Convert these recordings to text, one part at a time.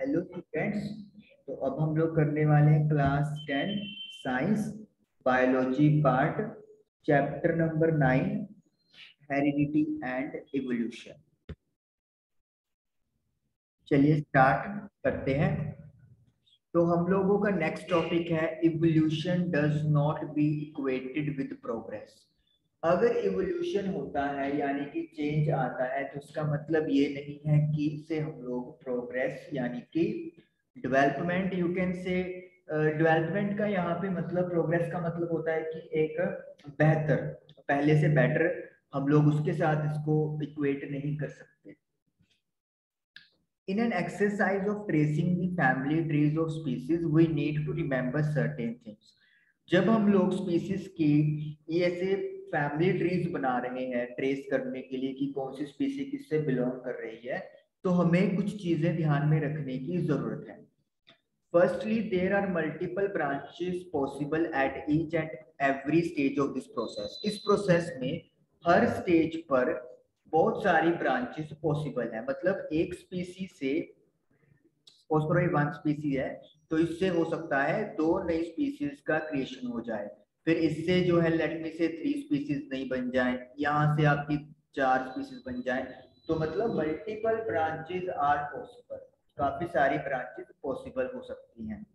Hello students तो अब हम लोग करने वाले हैं class ten science biology part chapter number nine heredity and evolution चलिए स्टार्ट करते हैं। तो हम लोगों का नेक्स्ट टॉपिक है evolution does not be equated with progress अगर इवोल्यूशन होता है, यानी कि चेंज आता है तो उसका मतलब ये नहीं है कि इससे हम लोग प्रोग्रेस यानी कि development you can say development का यहाँ पे मतलब प्रोग्रेस का मतलब होता है कि एक बेहतर, पहले से बेटर हम लोग उसके साथ इसको इक्वेट नहीं कर सकते। In an exercise of tracing the family trees of species, we need to remember certain things जब हम लोग स्पीसीज की ये ऐसे फैमिली ट्रीज बना रहे हैं ट्रेस करने के लिए कि कौन सी स्पीसी किससे बिलोंग कर रही है तो हमें कुछ चीज़ें ध्यान में रखने की ज़रूरत है। Firstly there are multiple branches possible at each and every stage of this process इस प्रोसेस में हर स्टेज पर बहुत सारी ब्रांचेस पॉसिबल है। मतलब एक स्पीसी से वन स्पीसी है तो इससे हो सकता है दो नई स्पीसीज का क्रिएशन हो जाए। फिर इससे जो है लेट मी से थ्री स्पीसीज नहीं बन जाए, यहाँ से आपकी चार स्पीसीज बन जाए। तो मतलब मल्टीपल ब्रांचेस आर पॉसिबल काफ़ी सारी ब्रांचेस पॉसिबल हो सकती हैं।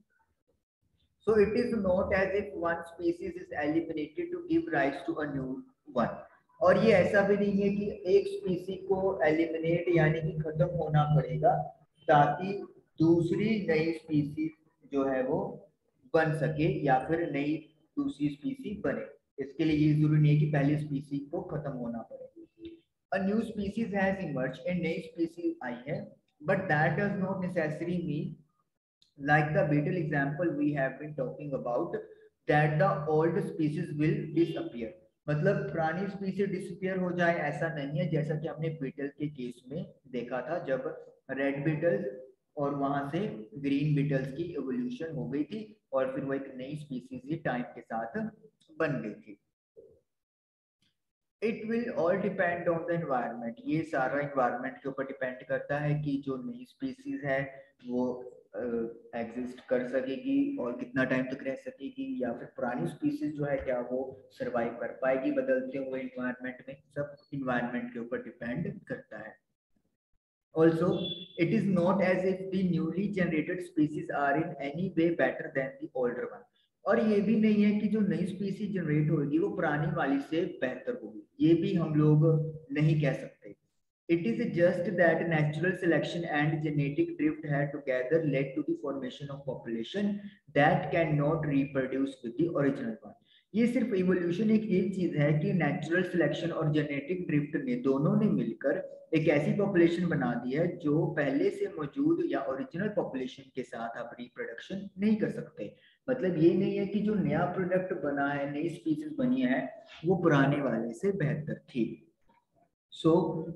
So it is not as if one species is eliminated to give rise to a new one और ये ऐसा भी नहीं है कि एक स्पीसी को एलिमिनेट यानी कि खत्म होना पड़ेगा, ताकि दूसरी नई स्पीसी जो है वो बन सके या फिर नई दूसरी स्पीसी बने। इसके लिए ये ज़रूरी नहीं है कि पहले स्पीसी को खत्म होना पड़े। A new species has emerge and नई स्पीसी आई है। But that does not necessary mean like the beetle example we have been talking about that the old species will disappear मतलब पुरानी स्पीसी डिसअपियर हो जाए, ऐसा नहीं है। जैसा कि हमने बीटल के केस में देखा था, जब रेड बीटल्स और वहाँ से ग्रीन बीटल्स की एवोल्यूशन हो गई थी और फिर वो एक नई स्पीसीज ही टाइम के साथ बन गई थी। It will all depend on the environment ये सारा एनवायरमेंट के ऊपर डिपेंड करता है कि जो नई स्पीसीज है वो एग्जिस्ट uh, कर सकेगी और कितना टाइम तक रह सकेगी या फिर पुरानी स्पीसीज जो है क्या वो सरवाइव कर पाएगी बदलते हुए इन्वायरमेंट में। सब इन्वायरमेंट के ऊपर डिपेंड करता है। also, it is not as if the newly generated species are in any way better than the older one. और ये भी नहीं है कि जो नई स्पीसी जनरेट होगी, वो पुरानी वाली से बेहतर होगी। ये भी हम लोग नहीं कह सकते। It is just that natural selection and genetic drift है together led to the formation of population that can not reproduce with the original one ये सिर्फ़ इवोल्यूशन एक ये चीज़ है कि नेचुरल सिलेक्शन और जेनेटिक ड्रिफ्ट ने दोनों ने मिलकर एक ऐसी पॉपुलेशन बना दी है जो पहले से मौजूद या ओरिजिनल पॉपुलेशन के साथ आप रिप्रोडक्शन नहीं कर सकते। मतलब ये नहीं है कि जो नया प्रोडक्ट बना है, नई स्पीसीज बनी है, वो पुराने वाले से बेहतर थी। So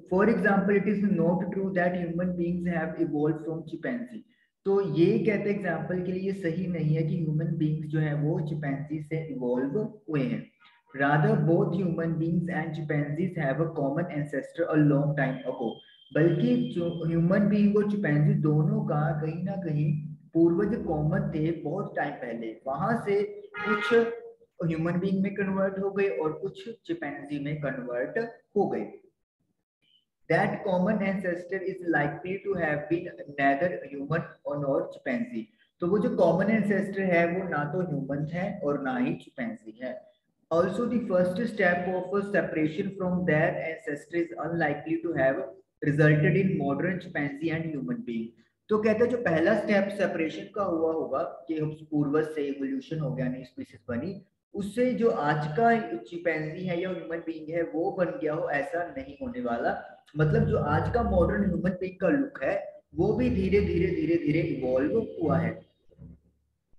for example it is not true that human beings chimpanzee तो ये कहते एग्ज़ाम्पल के लिए सही नहीं है कि ह्यूमन बींग्स जो है वो चिपेंसी से इवॉल्व हुए हैं। Rather, both human beings and chimpanzees have a common ancestor a long time ago. बल्कि ह्यूमन बीइंग और चिंपैंजी दोनों का कहीं ना कहीं पूर्वज कॉमन थे बहुत टाइम पहले। वहाँ से कुछ ह्यूमन बीइंग में कन्वर्ट हो गए और कुछ चिंपैंजी में कन्वर्ट हो गए। That common ancestor is likely to have been neither human or nor chimpanzee तो वो जो कॉमन एंसेस्टर है वो ना तो ह्यूमन है और ना ही चिंपैंजी है Also, the first step of a separation from their ancestors is unlikely to have resulted in modern chimpanzee and human being. तो कहते हैं जो पहला स्टेप सेपरेशन का हुआ होगा कि पूर्वज से इवोल्यूशन हो गया नई स्पीसीज बनी उससे जो आज का चिपैंजी है या ह्यूमन बीइंग है वो बन गया हो ऐसा नहीं होने वाला। मतलब जो आज का मॉडर्न ह्यूमन बीइंग का लुक है वो भी धीरे धीरे धीरे धीरे इवॉल्व हुआ है।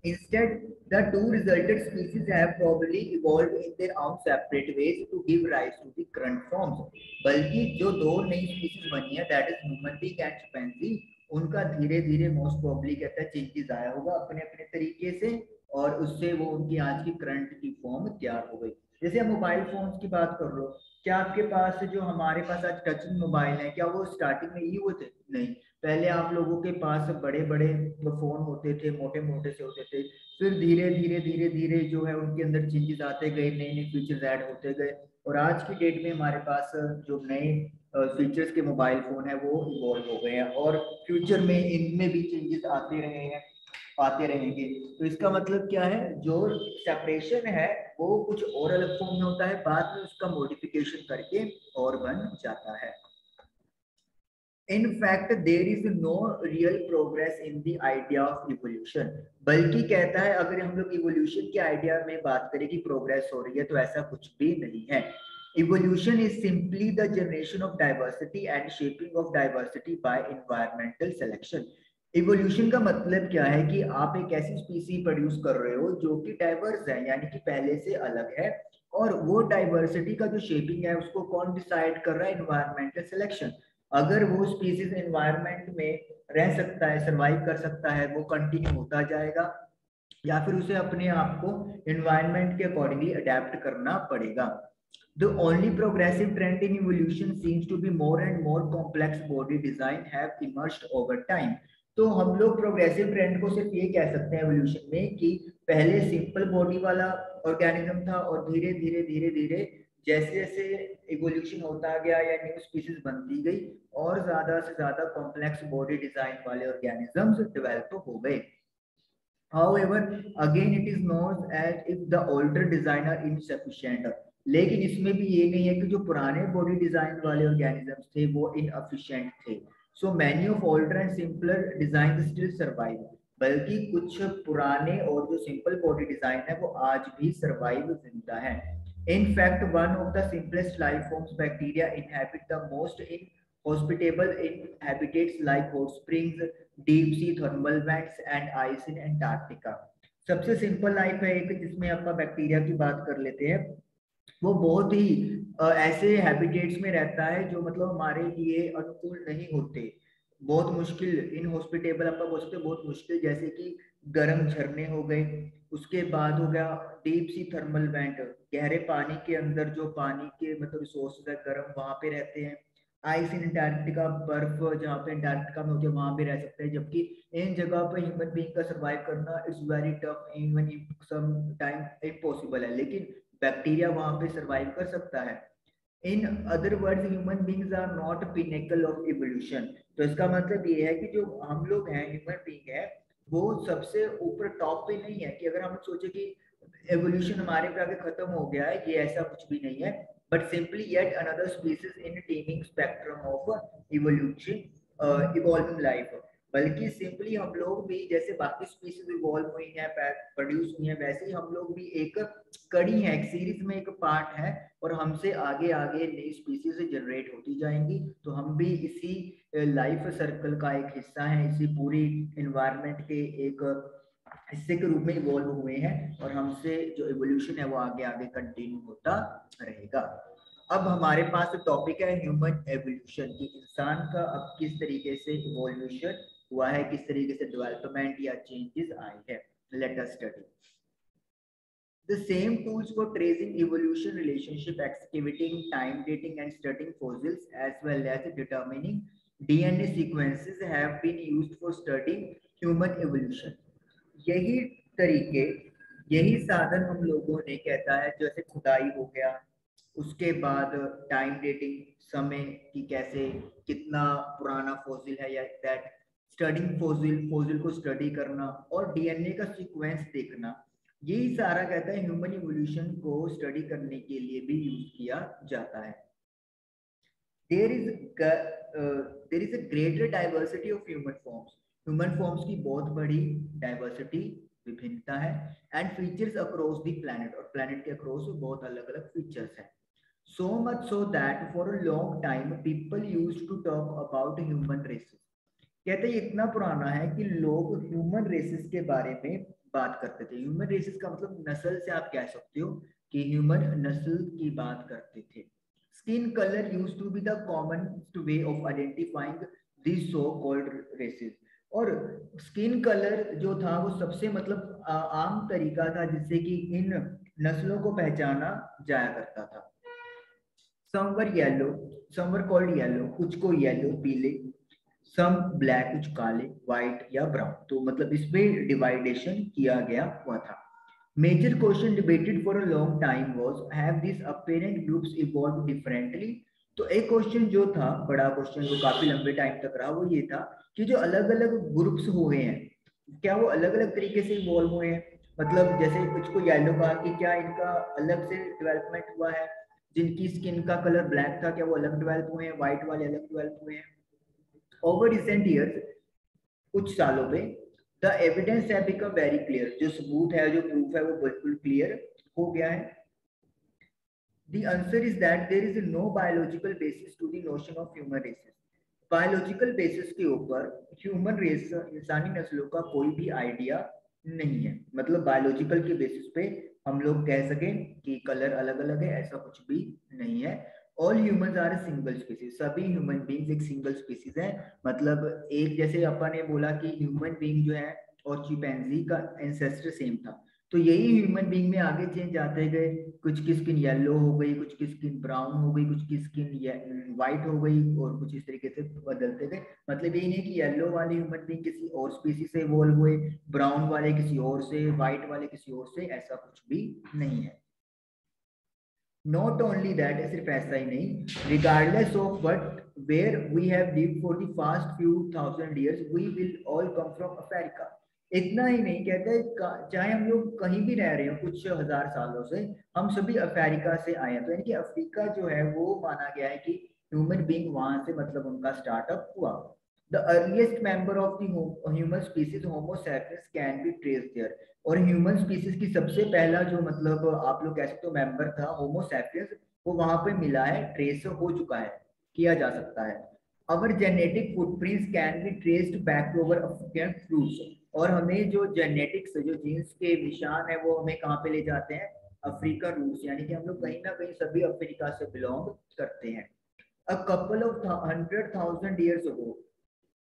Instead, the two resulted species have probably evolved in their own separate ways to give rise to the current forms. बल्कि जो दो नई स्पीसीज बनी है that is human being and chimpanzee उनका धीरे धीरे मोस्ट प्रोबेबली कहता है चेंजेस आया होगा अपने अपने तरीके से। और उससे वो उनकी आज की करंट की फॉर्म तैयार हो गई। जैसे हम मोबाइल फोन्स की बात कर लो क्या आपके पास जो हमारे पास आज टचिंग मोबाइल है, क्या वो स्टार्टिंग में ही हुए थे? नहीं। पहले आप लोगों के पास बड़े बड़े फ़ोन होते थे मोटे मोटे से होते थे, फिर धीरे धीरे धीरे धीरे जो है उनके अंदर चेंजेस आते गए नए नए फीचर्स ऐड होते गए। और आज की डेट में हमारे पास जो नए फीचर्स के मोबाइल फ़ोन है, वो इवॉल्व हो गए हैं। और फ्यूचर में इनमें भी चेंजेस आते रहे हैं। आते रहेंगे। तो इसका मतलब क्या है? जो सेपरेशन है, वो कुछ और अलग फॉर्म में होता है, बाद में उसका मॉडिफिकेशन करके और बन जाता है। In fact there is no real progress in the idea of evolution बल्कि कहता है, अगर हम लोग इवोल्यूशन के आइडिया में बात करें कि प्रोग्रेस हो रही है तो ऐसा कुछ भी नहीं है। Evolution is simply the generation of diversity and shaping of diversity by environmental selection evolution का मतलब क्या है कि आप एक ऐसी स्पीसी प्रोड्यूस कर रहे हो जो कि डाइवर्स है, यानी कि पहले से अलग है, और वो डाइवर्सिटी का जो शेपिंग है उसको कौन डिसाइड कर रहा है? इन्वायरमेंटल सिलेक्शन अगर वो स्पीसीज एनवायरमेंट में रह सकता है सरवाइव कर सकता है, वो कंटिन्यू होता जाएगा, या फिर उसे अपने आप को एनवायरमेंट के अकॉर्डिंगली अडेप्ट करना पड़ेगा. The only progressive trend in evolution seems to be more and more complex body design have emerged over time. तो हम लोग प्रोग्रेसिव ट्रेंड को सिर्फ़ ये कह सकते हैं एवोल्यूशन में कि पहले सिंपल बॉडी वाला ऑर्गेनिज्म था और धीरे धीरे धीरे धीरे जैसे जैसे इवोल्यूशन होता गया या न्यू स्पीसीज बनती गई और ज़्यादा से ज़्यादा कॉम्प्लेक्स बॉडी डिज़ाइन वाले ऑर्गेनिजम्स डेवलप हो गए However, again it is known as if the older designer insufficient. लेकिन इसमें भी ये नहीं है कि जो पुराने बॉडी डिज़ाइन वाले ऑर्गेनिजम्स थे वो इनअफिशिएंट थे so many folder and simpler design still survive बल्कि कुछ पुराने और जो सिंपल बॉडी डिज़ाइन है, वो आज भी सर्वाइव ज़िंदा है। In fact one of the simplest life forms bacteria inhabit the most inhospitable inhabitants like hot springs deep sea thermal vents and ice in Antarctica सबसे सिंपल लाइफ है एक जिसमें आपका बैक्टीरिया की बात कर लेते हैं। वो बहुत ही ऐसे हैबिटेट्स में रहता है जो मतलब हमारे लिए अनुकूल नहीं होते। बहुत मुश्किल इन हॉस्पिटेबल आपका बोल सकते बहुत मुश्किल। जैसे कि गर्म झरने हो गए, उसके बाद हो गया डीप सी थर्मल वेंट गहरे पानी के अंदर जो पानी के मतलब रिसोर्सेज है गर्म, वहाँ पे रहते हैं। आइस इन अंटार्कटिका बर्फ़ जहाँ पे अंटार्कटिका में होती है, वहाँ पे रह सकते हैं। जबकि इन जगह पे ह्यूमन बींग का सर्वाइव करना it's very tough even some time impossible है। लेकिन बैक्टीरिया वहाँ पे सरवाइव कर सकता है। In other words human beings are not pinnacle of evolution तो इसका मतलब ये है कि जो हम लोग हैं ह्यूमन बींग है, वो सबसे ऊपर टॉप पे नहीं है कि अगर हम सोचे कि एवोल्यूशन हमारे पे आगे खत्म हो गया है, ये ऐसा कुछ भी नहीं है। But simply yet another species in teeming spectrum of evolution evolving life बल्कि सिंपली हम लोग भी जैसे बाकी स्पीसीज इवॉल्व हुई हैं प्रोड्यूस हुई हैं, वैसे ही हम लोग भी एक कड़ी है, एक सीरीज़ में एक पार्ट है और हमसे आगे आगे नई स्पीसीज जनरेट होती जाएँगी। तो हम भी इसी लाइफ सर्कल का एक हिस्सा है, इसी पूरी इन्वायरमेंट के एक हिस्से के रूप में इवॉल्व हुए हैं और हमसे जो इवोल्यूशन है वो आगे आगे कंटिन्यू होता रहेगा। अब हमारे पास टॉपिक है ह्यूमन एवोल्यूशन की इंसान का अब किस तरीके से इवोल्यूशन हुआ है, किस तरीके से डेवलपमेंट या चेंजेस आए हैं? Later study the same tools for tracing evolution relationship excavating time dating and studying fossils as well as determining DNA sequences have been used for studying human evolution यही तरीके, यही साधन हम लोगों ने कहता है, जैसे खुदाई हो गया, उसके बाद टाइम डेटिंग समय की कैसे कितना पुराना फोजिल है या दैट स्टडिंग फोजिल फोजिल को स्टडी करना और डीएनए का सीक्वेंस देखना, यही सारा कहता है ह्यूमन इवोल्यूशन को स्टडी करने के लिए भी यूज़ किया जाता है। There is there is a greater diversity of human forms human forms की बहुत बड़ी डाइवर्सिटी विभिन्नता है and features across the planet और प्लैनेट के अक्रॉस बहुत अलग अलग फीचर्स हैं। So much so that for a long time, people used to talk about human races कहते हैं, इतना पुराना है कि लोग ह्यूमन रेसिस के बारे में बात करते थे। ह्यूमन रेसिस का मतलब नस्ल से आप कह सकते हो कि ह्यूमन नस्ल की बात करते थे। Skin colour use to be the common way of identifying this so called races और स्किन कलर जो था, वो सबसे मतलब आम तरीका था जिससे कि इन नस्लों को पहचाना जाया करता था। Some were yellow some were called yellow कुछ को येलो पीले सम ब्लैक कुछ काले व्हाइट या ब्राउन तो मतलब इसमें डिवाइडेशन किया गया हुआ था। Major question debated for a long time was have this apparent groups evolve differently तो एक क्वेश्चन जो था, बड़ा क्वेश्चन जो काफ़ी लंबे टाइम तक रहा, वो ये था कि जो अलग अलग ग्रुप्स हुए हैं, क्या वो अलग अलग तरीके से इवॉल्व हुए हैं? मतलब जैसे कुछ को येलो कहा कि क्या इनका अलग से डेवलपमेंट हुआ है? जिनकी स्किन का कलर ब्लैक था, क्या वो अलग डेवलप हुए हैं? व्हाइट वाले अलग डेवलप हुए हैं? ओवर रिसेंट ईयर्स कुछ सालों में द एविडेंस है बिकम वेरी क्लियर जो सबूत है, जो प्रूफ है, वो बिल्कुल क्लियर हो गया है। The answer is that there is no biological basis to the notion of human races. Biological basis के ऊपर ह्यूमन रेस इंसानी नस्लों का कोई भी आइडिया नहीं है। मतलब बायोलॉजिकल के बेसिस पे हम लोग कह सकें कि कलर अलग अलग है, ऐसा कुछ भी नहीं है। All humans are single species सभी ह्यूमन बींग्स एक सिंगल स्पीसीज है। मतलब एक जैसे अपन ने बोला कि ह्यूमन बींग जो है, और चिपैंजी का एंसेस्टर सेम था। तो यही ह्यूमन बींग में आगे चेंज आते गए। कुछ की स्किन येलो हो गई, कुछ की स्किन ब्राउन हो गई, कुछ की स्किन व्हाइट हो गई, और कुछ इस तरीके से बदलते गए। मतलब यही नहीं कि येलो वाले ह्यूमन बींग किसी और स्पीसी से इवॉल्व हुए ब्राउन वाले किसी और से व्हाइट वाले किसी और से, ऐसा कुछ भी नहीं है। नॉट ओनली दैट सिर्फ़ ऐसा ही नहीं regardless of what where we have lived for the past few thousand years we will all come from America इतना ही नहीं, कहते चाहे हम लोग कहीं भी रह रहे हो, कुछ हज़ार सालों से, हम सभी अफ्रीका से आए हैं। तो यानी कि अफ्रीका जो है, वो माना गया है कि ह्यूमन बींग वहाँ से मतलब उनका स्टार्टअप हुआ। The earliest member of the human species Homo sapiens can be trace there और ह्यूमन स्पीसीज की सबसे पहला जो मतलब आप लोग कह सकते हो मेंबर था होमोसेपियंस वो वहाँ पे मिला है ट्रेस हो चुका है, किया जा सकता है। Our genetic footprints can be traced back to our African fruits और हमें जो जेनेटिक्स जो जीन्स के निशान है, वो हमें कहाँ पे ले जाते हैं? अफ्रीका रूट्स यानी कि हम लोग कहीं ना कहीं सभी अफ्रीका से बिलोंग करते हैं। A couple of hundred thousand years ago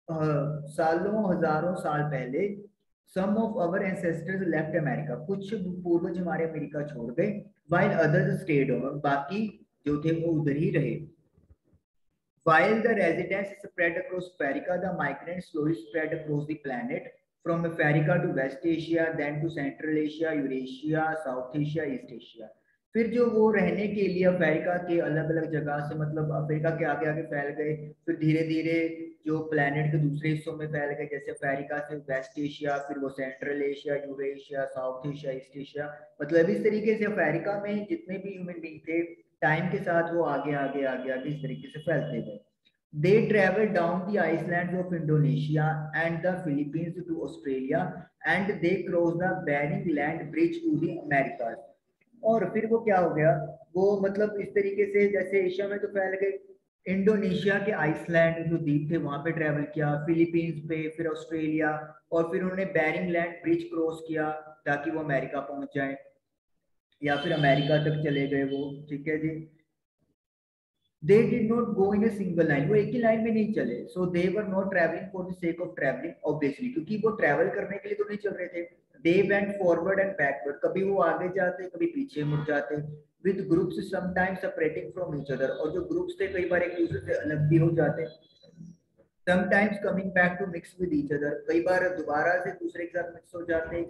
सालों, हज़ारों साल पहले some of our ancestors left America कुछ पूर्वज हमारे अमेरिका छोड़ गए वाइल अदर्स स्टेड ओवर बाकी जो थे, वो उधर ही रहे। While the residents spread across America the migrant slowly spread across the planet from America to West Asia then to Central Asia Eurasia South Asia East Asia फिर जो वो रहने के लिए अमेरिका के अलग अलग जगह से मतलब अफ्रीका के आगे आगे फैल गए, फिर धीरे धीरे जो प्लेनेट के दूसरे हिस्सों में फैल गए, जैसे अमेरिका से वेस्ट एशिया फिर वो Central Asia Eurasia South Asia East Asia मतलब इस तरीके से अमेरिका में जितने भी ह्यूमन बींग थे टाइम के साथ वो आगे आगे आगे आगे इस तरीके से फैलते गए They traveled down the islands of Indonesia and the Philippines to Australia and they crossed the Bering Land Bridge to the Americas. और फिर वो क्या हो गया? वो मतलब इस तरीके से जैसे एशिया में तो फैल गए, इंडोनेशिया के आइसलैंड जो द्वीप थे, वहाँ पे ट्रेवल किया, फिलीपींस पे, फिर ऑस्ट्रेलिया, और फिर उन्होंने बैरिंग लैंड ब्रिज क्रॉस किया ताकि वो अमेरिका पहुँच जाए, या फिर अमेरिका तक चले गए वो, ठीक है जी? Did not go in a single line, वो एक ही लाइन में नहीं चले सो they were not traveling for the sake of traveling, obviously, क्योंकि वो travel करने के लिए तो नहीं चल रहे थे। They went forward and backward कभी वो आगे जाते, कभी पीछे मुड़ जाते। With groups sometimes separating from each other और जो ग्रुप्स थे, कई बार एक दूसरे से अलग भी हो जाते। Sometimes coming back to mix with each other कई बार दोबारा से दूसरे के साथ मिक्स हो जाते।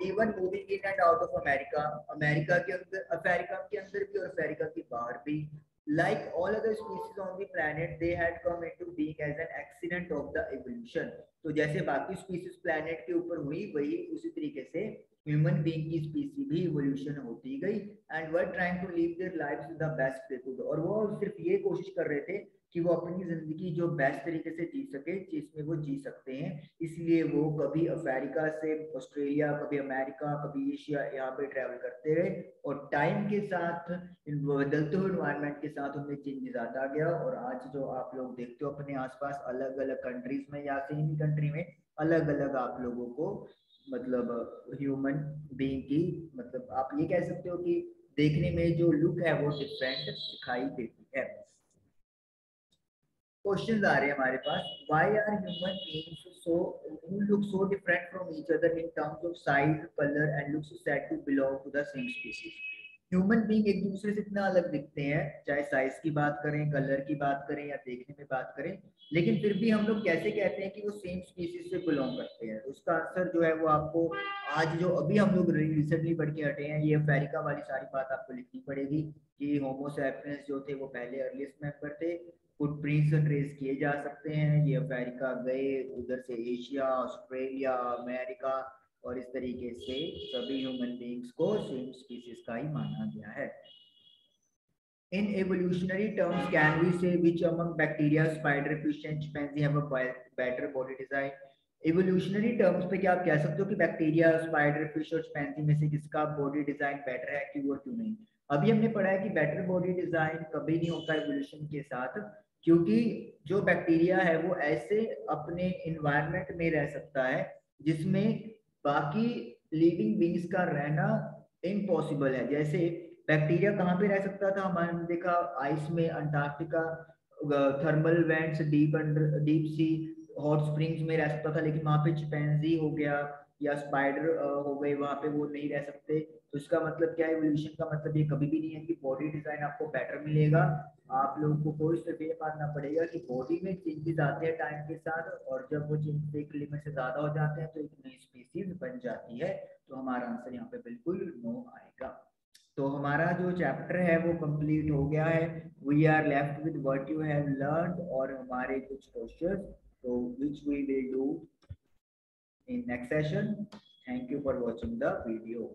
Even moving in and out of America America के अंदर अफेरिका के अंदर भी और अफेरिका के बाहर भी। Like all other species on the planet, they had come into being as an accident of the evolution. तो जैसे बाकी स्पीसीज प्लैनेट के ऊपर हुई, वही उसी तरीके से ह्यूमन बीइंग की स्पीसी भी इवोल्यूशन होती गई and were trying to live their lives the best they could और वो सिर्फ़ ये कोशिश कर रहे थे कि वो अपनी ज़िंदगी जो बेस्ट तरीके से जी सके, जिसमें वो जी सकते हैं। इसलिए वो कभी अमेरिका से ऑस्ट्रेलिया, कभी अमेरिका, कभी एशिया यहाँ पे ट्रैवल करते रहे और टाइम के साथ बदलते हुए इन्वायरमेंट के साथ उनमें चेंजेस आता गया और आज जो आप लोग देखते हो अपने आसपास अलग अलग कंट्रीज़ में या सेम ही कंट्री में अलग अलग आप लोगों को मतलब ह्यूमन बींग की मतलब आप ये कह सकते हो कि देखने में जो लुक है वो डिफरेंट दिखाई देती है। क्वेश्चन आ रहे हैं हमारे पास। Why are human beings so who look so different from each other in terms of size, color and looks said to belong to the same species? Human being एक दूसरे से इतना अलग दिखते हैं, चाहे साइज़ की बात करें कलर की बात करें या देखने में बात करें, लेकिन फिर भी हम लोग कैसे कहते हैं कि वो सेम स्पीसीज से बिलोंग करते हैं? उसका आंसर जो है वो आपको आज जो अभी हम लोग रिसेंटली पढ़ के हटे हैं, ये अमेरिका वाली सारी बात आपको लिखनी पड़ेगी कि होमोसेपियंस जो थे वो पहले अर्लीस्ट मेंबर थे फुटप्रिंट्स ट्रेस किए जा सकते हैं। ये अमेरिका गए उधर से एशिया ऑस्ट्रेलिया अमेरिका और इस तरीके से सभी ह्यूमन बींग्स को सेम स्पीसीज का ही माना गया है। In evolutionary terms, can we say which among bacteria, spider, fish and chimpanzee have a better body design? Evolutionary terms पे क्या आप कह सकते हो कि बैक्टीरिया स्पाइडर फ़िश और स्पैंसी में से किसका बॉडी डिज़ाइन बेटर है क्यों और क्यों नहीं? अभी हमने पढ़ा है कि बेटर बॉडी डिज़ाइन कभी नहीं होता इवोल्यूशन के साथ, क्योंकि जो बैक्टीरिया है वो ऐसे अपने इन्वायरमेंट में रह सकता है, जिसमें बाकी लिविंग बींग्स का रहना इम्पॉसिबल है। जैसे बैक्टीरिया कहाँ पे रह सकता था? हमारे देखा आइस में Antarctica thermal vents deep under deep sea hot springs में रह सकता था, लेकिन वहाँ पे चिपैंजी हो गया या स्पाइडर हो गए, वहाँ पे वो नहीं रह सकते। तो इसका मतलब क्या है? एवोल्यूशन का मतलब ये कभी भी नहीं है कि बॉडी डिज़ाइन आपको बेटर मिलेगा। आप लोगों को कोई सिर्फ़ ये मानना पड़ेगा कि बॉडी में चेंजेस आते हैं टाइम के साथ और जब वो चेंजेस एक लिमिट से ज़्यादा हो जाते हैं तो एक नई स्पीसीज बन जाती है। तो हमारा आंसर यहाँ पे बिल्कुल नो आएगा। तो हमारा जो चैप्टर है वो कंप्लीट हो गया है। We are left with what you have learn और हमारे कुछ questions to which we will do in next session thank you for watching the video